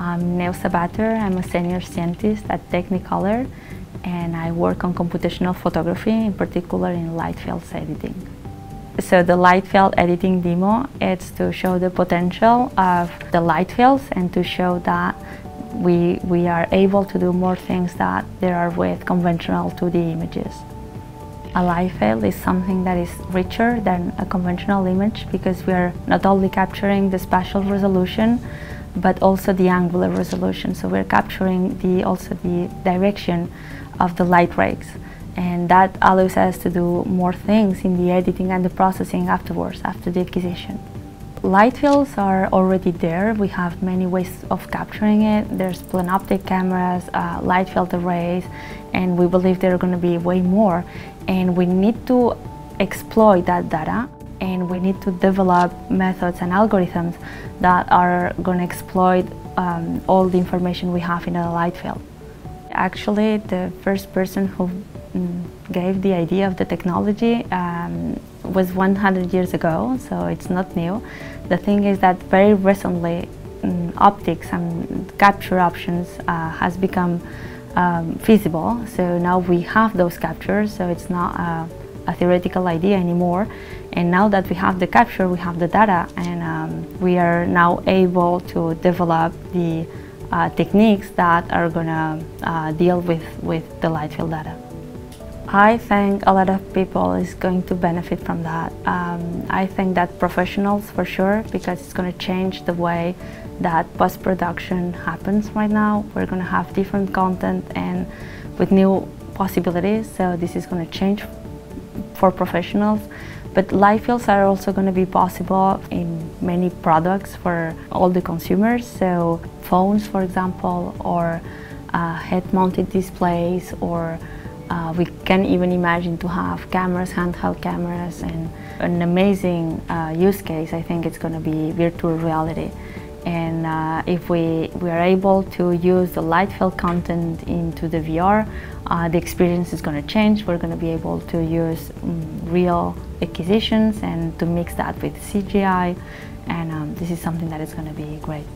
I'm Neus Sabater. I'm a senior scientist at Technicolor and I work on computational photography, in particular in light fields editing. So the light field editing demo is to show the potential of the light fields and to show that we, we are able to do more things that there are with conventional 2D images. A light field is something that is richer than a conventional image because we are not only capturing the spatial resolution but also the angular resolution. So we're capturing the, also the direction of the light rays. And that allows us to do more things in the editing and the processing afterwards, after the acquisition. Light fields are already there. We have many ways of capturing it. There's plenoptic cameras, uh, light field arrays, and we believe there are going to be way more. And we need to exploit that data and we need to develop methods and algorithms that are going to exploit um, all the information we have in a light field. Actually, the first person who mm, gave the idea of the technology um, was 100 years ago, so it's not new. The thing is that very recently um, optics and capture options uh, has become um, feasible. So now we have those captures, so it's not uh, a theoretical idea anymore. And now that we have the capture, we have the data, and um, we are now able to develop the uh, techniques that are going to uh, deal with, with the light field data. I think a lot of people is going to benefit from that. Um, I think that professionals for sure, because it's going to change the way that post-production happens right now. We're going to have different content and with new possibilities, so this is going to change for professionals. But light fields are also going to be possible in many products for all the consumers. So phones, for example, or uh, head-mounted displays, or uh, we can even imagine to have cameras, handheld cameras, and an amazing uh, use case, I think it's going to be virtual reality. And uh, if we, we are able to use the light field content into the VR, uh, the experience is going to change. We're going to be able to use um, real acquisitions and to mix that with CGI. And um, this is something that is going to be great.